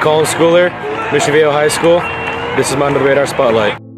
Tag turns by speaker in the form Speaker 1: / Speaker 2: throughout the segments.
Speaker 1: Colin Schooler, Mission Viejo High School. This is my Under the Radar Spotlight.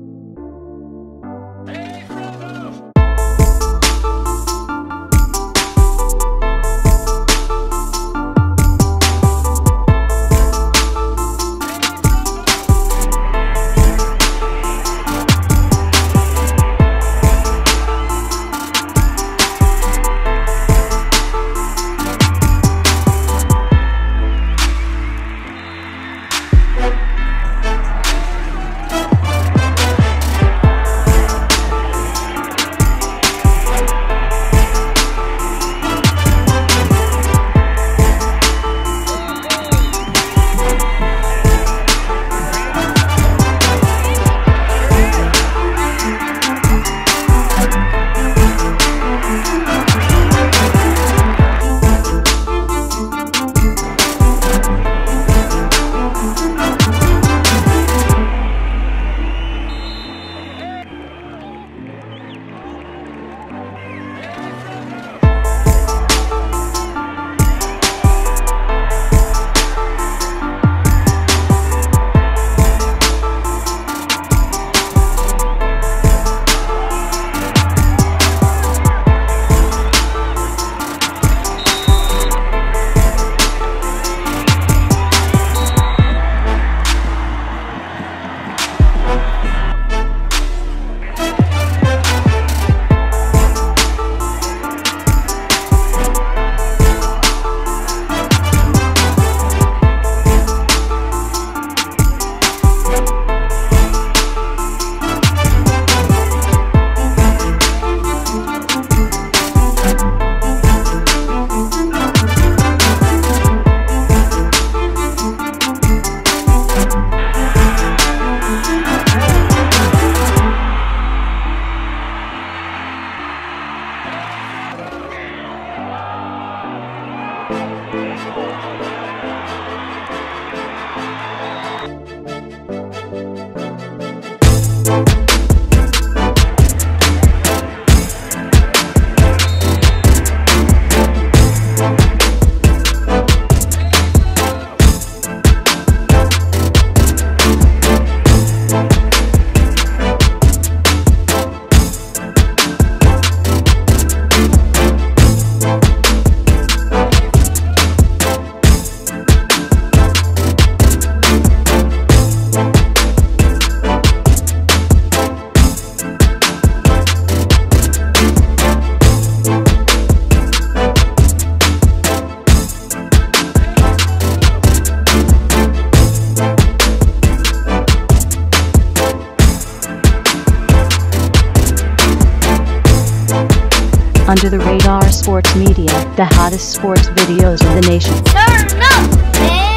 Speaker 2: Under the Radar Sports Media, the hottest sports videos of the nation.
Speaker 3: Turn up, man.